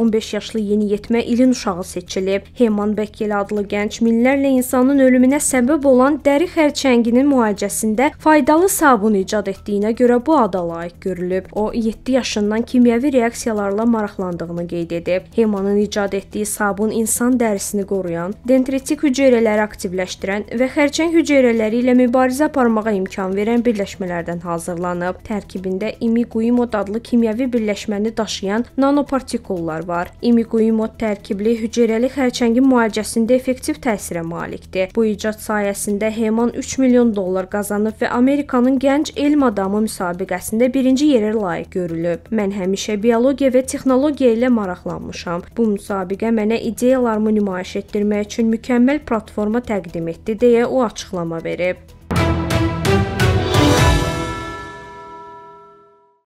15 yaşlı yeniyetmə ilin uşağı seçilib. Heyman Bekkel adlı gənc minlərlə insanın ölümünə səbəb olan dəri xərçənginin müalicəsində faydalı sabun icad etdiyinə görə bu ada layiq görülüb. O 7 yaşından kimyəvi reaksiyalarla maraqlandığını qeyd edib. Heymanın icad etdiyi sabun insan dərisini qoruyan, dendritik hüceyrələri aktivləşdirən və xərçəng hüceyrələri ilə mübarizə aparmağa imkan verən birləşmələrdən hazırlanıb. Tərkibində imiguimod adlı kimyəvi birləşməni daşıyan nanopartikullar var. Imiguimod tərkibli hüceyrəli xərçəngin müalicəsində effektiv təsirə malikdir. Bu icad sayəsində Heyman 3 milyon dollar qazanıb və Amerikanın gənc elm adamı müsabiqəsində birinci yerə layiq görülüb. Mən həmişə biologiya və texnologiya ilə maraqlanmışam. Bu müsabiqə mənə ideyalarımı nümayiş etdirmək üçün mükəmməl platforma təqdim etdi deyə o açıqlama verib.